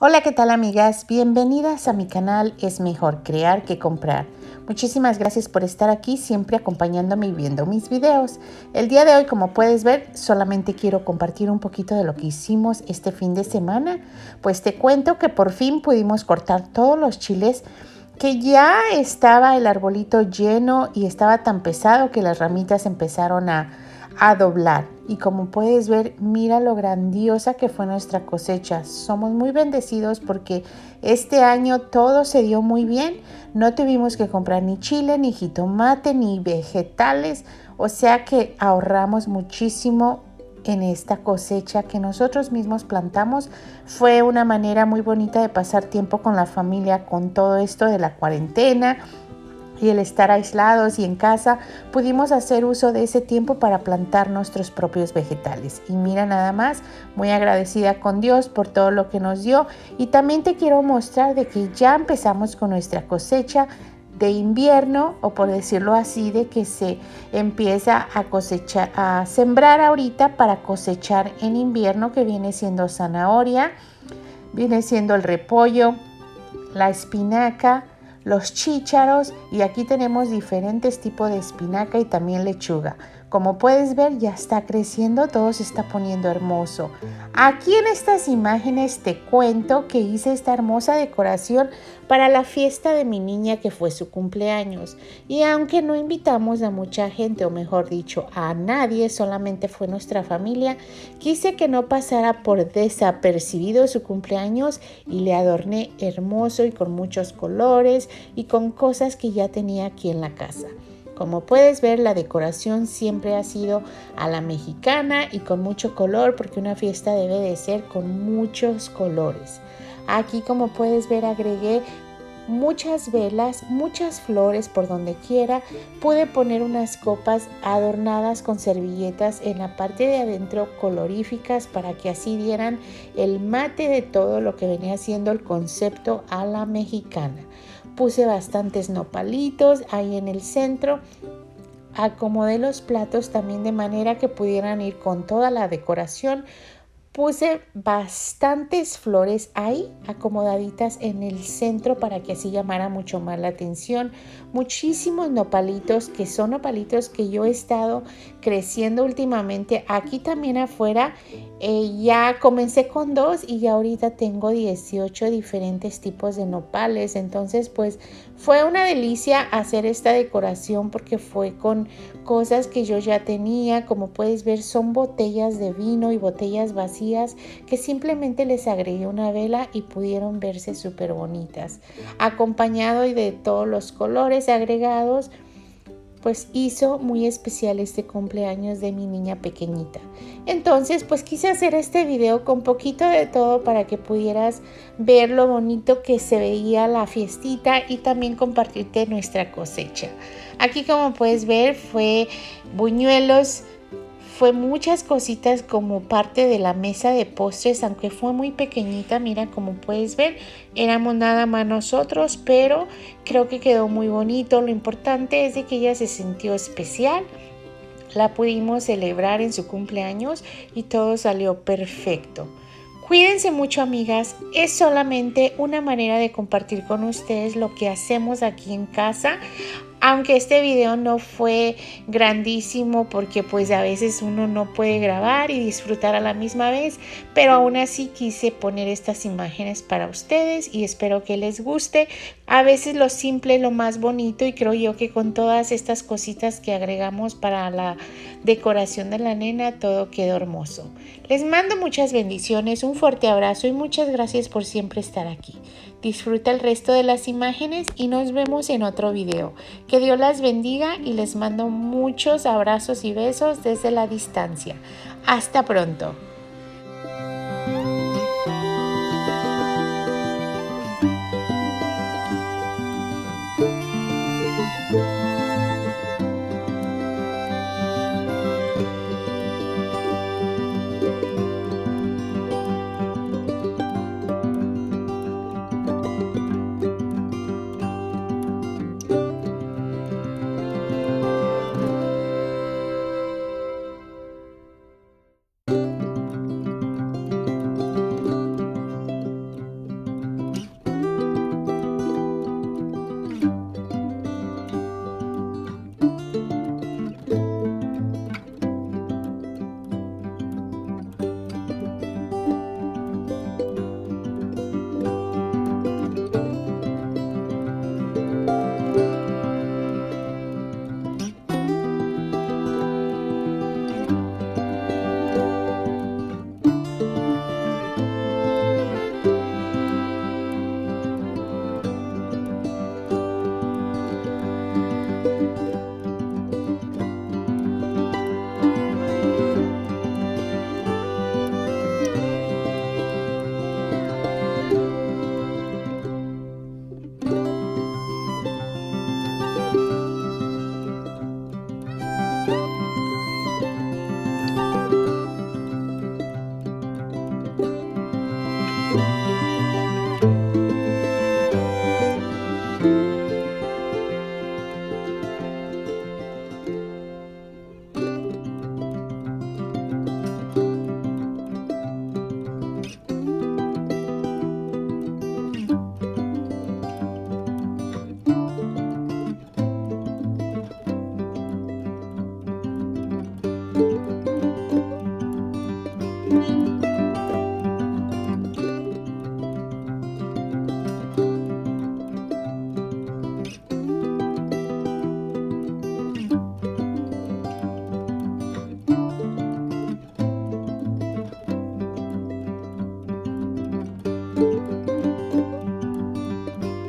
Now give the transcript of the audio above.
Hola, ¿qué tal amigas? Bienvenidas a mi canal Es Mejor Crear que Comprar. Muchísimas gracias por estar aquí siempre acompañándome y viendo mis videos. El día de hoy, como puedes ver, solamente quiero compartir un poquito de lo que hicimos este fin de semana. Pues te cuento que por fin pudimos cortar todos los chiles que ya estaba el arbolito lleno y estaba tan pesado que las ramitas empezaron a, a doblar. Y como puedes ver, mira lo grandiosa que fue nuestra cosecha. Somos muy bendecidos porque este año todo se dio muy bien. No tuvimos que comprar ni chile, ni jitomate, ni vegetales. O sea que ahorramos muchísimo en esta cosecha que nosotros mismos plantamos. Fue una manera muy bonita de pasar tiempo con la familia con todo esto de la cuarentena y el estar aislados y en casa, pudimos hacer uso de ese tiempo para plantar nuestros propios vegetales. Y mira nada más, muy agradecida con Dios por todo lo que nos dio. Y también te quiero mostrar de que ya empezamos con nuestra cosecha de invierno o por decirlo así de que se empieza a cosechar a sembrar ahorita para cosechar en invierno que viene siendo zanahoria viene siendo el repollo la espinaca los chícharos y aquí tenemos diferentes tipos de espinaca y también lechuga. Como puedes ver ya está creciendo, todo se está poniendo hermoso. Aquí en estas imágenes te cuento que hice esta hermosa decoración para la fiesta de mi niña que fue su cumpleaños. Y aunque no invitamos a mucha gente, o mejor dicho, a nadie, solamente fue nuestra familia, quise que no pasara por desapercibido su cumpleaños y le adorné hermoso y con muchos colores y con cosas que ya tenía aquí en la casa. Como puedes ver, la decoración siempre ha sido a la mexicana y con mucho color porque una fiesta debe de ser con muchos colores. Aquí como puedes ver agregué muchas velas, muchas flores por donde quiera. Pude poner unas copas adornadas con servilletas en la parte de adentro coloríficas para que así dieran el mate de todo lo que venía siendo el concepto a la mexicana. Puse bastantes nopalitos ahí en el centro. Acomodé los platos también de manera que pudieran ir con toda la decoración Puse bastantes flores ahí acomodaditas en el centro para que así llamara mucho más la atención. Muchísimos nopalitos que son nopalitos que yo he estado creciendo últimamente. Aquí también afuera eh, ya comencé con dos y ya ahorita tengo 18 diferentes tipos de nopales. Entonces pues fue una delicia hacer esta decoración porque fue con cosas que yo ya tenía. Como puedes ver son botellas de vino y botellas vacías que simplemente les agregué una vela y pudieron verse súper bonitas. Acompañado de todos los colores agregados, pues hizo muy especial este cumpleaños de mi niña pequeñita. Entonces, pues quise hacer este video con poquito de todo para que pudieras ver lo bonito que se veía la fiestita y también compartirte nuestra cosecha. Aquí como puedes ver fue buñuelos, fue muchas cositas como parte de la mesa de postres, aunque fue muy pequeñita, mira como puedes ver, éramos nada más nosotros, pero creo que quedó muy bonito. Lo importante es de que ella se sintió especial. La pudimos celebrar en su cumpleaños y todo salió perfecto. Cuídense mucho amigas, es solamente una manera de compartir con ustedes lo que hacemos aquí en casa aunque este video no fue grandísimo porque pues a veces uno no puede grabar y disfrutar a la misma vez, pero aún así quise poner estas imágenes para ustedes y espero que les guste. A veces lo simple es lo más bonito y creo yo que con todas estas cositas que agregamos para la decoración de la nena todo quedó hermoso. Les mando muchas bendiciones, un fuerte abrazo y muchas gracias por siempre estar aquí. Disfruta el resto de las imágenes y nos vemos en otro video. Que Dios las bendiga y les mando muchos abrazos y besos desde la distancia. Hasta pronto.